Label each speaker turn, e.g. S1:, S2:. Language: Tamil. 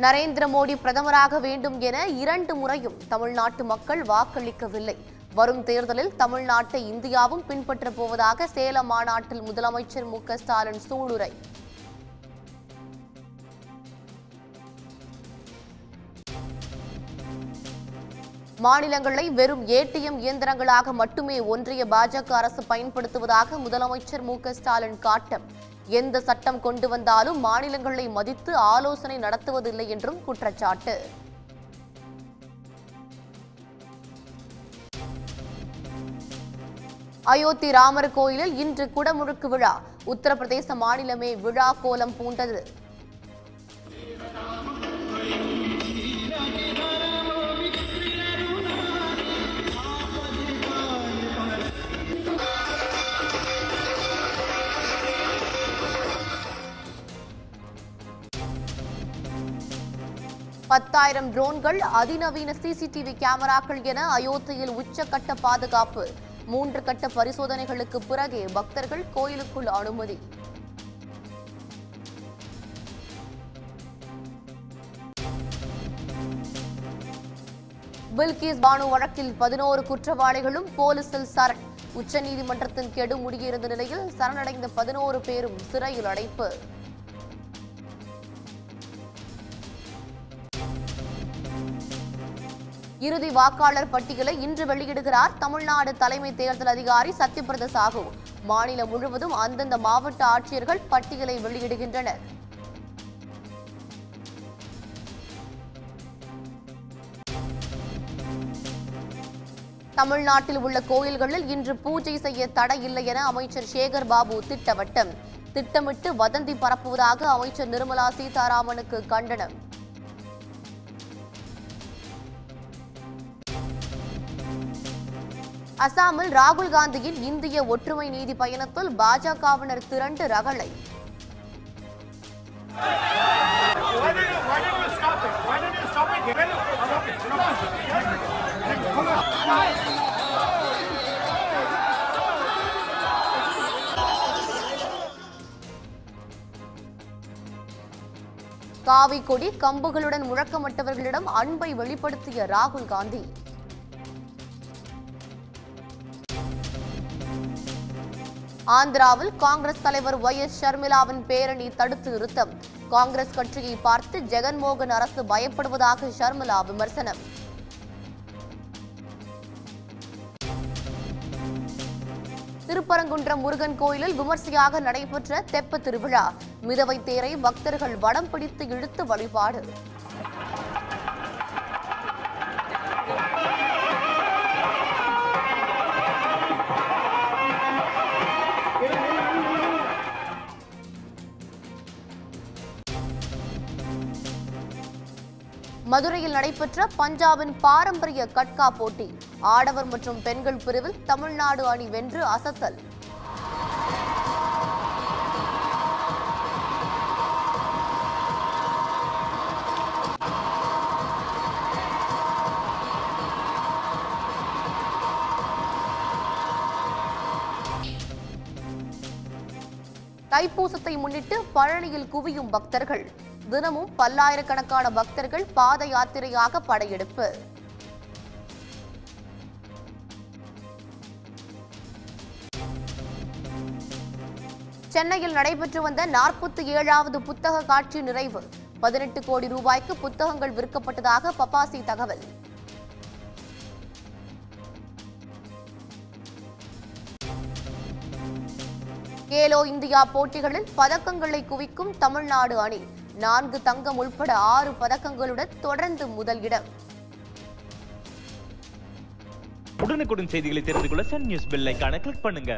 S1: நரேந்திர மோடி பிரதமராக வேண்டும் என இரண்டு முறையும் தமிழ்நாட்டு மக்கள் வாக்களிக்கவில்லை. வரும் தேர்தலில் தமிழ்நாட்டை இந்தியாவும் பின்பற்றப் போவதாக சேலம் மாநாட்டில் முதலமைச்சர் மு ஸ்டாலின் சூளுரை. மாநிலங்களை வெறும் ஏடிஎம் இயந்திரங்களாக மட்டுமே ஒன்றிய பாஜக அரசு பயன்படுத்துவதாக முதலமைச்சர் மு ஸ்டாலின் காட்டம். எந்த சட்டம் கொண்டு வந்தாலும் மாநிலங்களை மதித்து ஆலோசனை நடத்துவதில்லை என்றும் குற்றச்சாட்டு. அயோத்தி ராமர் கோயிலில் இன்று குடமுழுக்கு விழா. உத்தரப்பிரதேச மாநிலமே விழா கோலம் பூண்டது. பத்தாயிரம் ட்ரோன்கள் அதிநவீன சிசிடிவி கேமராக்கள் என அயோத்தியில் உச்சக்கட்ட பாதுகாப்பு. மூன்று கட்ட பரிசோதனைகளுக்கு பிறகே பக்தர்கள் கோயிலுக்குள் அனுமதி. பில்கிஸ் பானு வழக்கில் பதினோரு குற்றவாளிகளும் போலீசில் சரண். உச்சநீதிமன்றத்தின் கெடு முடியிருந்த நிலையில் சரணடைந்த பதினோரு பேரும் சிறையில் அடைப்பு. இறுதி வாக்காளர் பட்டியலை இன்று வெளியிடுகிறார் தமிழ்நாடு தலைமை தேர்தல் அதிகாரி சத்யபிரத சாஹூ. மாநிலம் முழுவதும் அந்தந்த மாவட்ட ஆட்சியர்கள் பட்டியலை வெளியிடுகின்றனர். தமிழ்நாட்டில் உள்ள கோயில்களில் இன்று பூஜை செய்ய தடை இல்லை என அமைச்சர் சேகர் பாபு திட்டவட்டம். திட்டமிட்டு வதந்தி பரப்புவதாக அமைச்சர் நிர்மலா சீதாராமனுக்கு கண்டனம். அசாமில் ராகுல் காந்தியின் இந்திய ஒற்றுமை நீதி பயணத்தில் பாஜகவினர் திரண்டு ரகளை. காவி கொடி கம்புகளுடன் முழக்கமிட்டவர்களிடம் அன்பை வெளிப்படுத்திய ராகுல் காந்தி. ஆந்திராவில் காங்கிரஸ் தலைவர் ஒய் எஸ் ஷர்மிளாவின் பேரணி தடுத்து நிறுத்தம். காங்கிரஸ் கட்சியை பார்த்து ஜெகன்மோகன் அரசு பயப்படுவதாக ஷர்மிளா விமர்சனம். திருப்பரங்குன்றம் முருகன் கோயிலில் விமர்சையாக நடைபெற்ற தெப்ப திருவிழா. மிதவை தேரை பக்தர்கள் வடம் பிடித்து இழுத்து வழிபாடு. மதுரையில் நடைபெற்ற பஞ்சாபின் பாரம்பரிய கட்கா போட்டி. ஆடவர் மற்றும் பெண்கள் பிரிவில் தமிழ்நாடு அணி வென்று அசத்தல். தைப்பூசத்தை முன்னிட்டு பழனியில் குவியும் பக்தர்கள். தினமும் பல்லாயிரக்கணக்கான பக்தர்கள் பாத யாத்திரையாக படையெடுப்பு. சென்னையில் நடைபெற்று வந்த நாற்பத்தி ஏழாவது புத்தக காட்சி நிறைவு. பதினெட்டு கோடி ரூபாய்க்கு புத்தகங்கள் விற்கப்பட்டதாக பப்பாசி தகவல். கேலோ இந்தியா போட்டிகளில் பதக்கங்களை குவிக்கும் தமிழ்நாடு அணி. நான்கு தங்கம் உள்பட ஆறு பதக்கங்களுடன் தொடர்ந்து முதல் இடம்.
S2: உடனுக்குடன் செய்திகளை தெரிந்து கொள்ள சன் நியூஸ் பெல் ஐகானை கிளிக் பண்ணுங்க.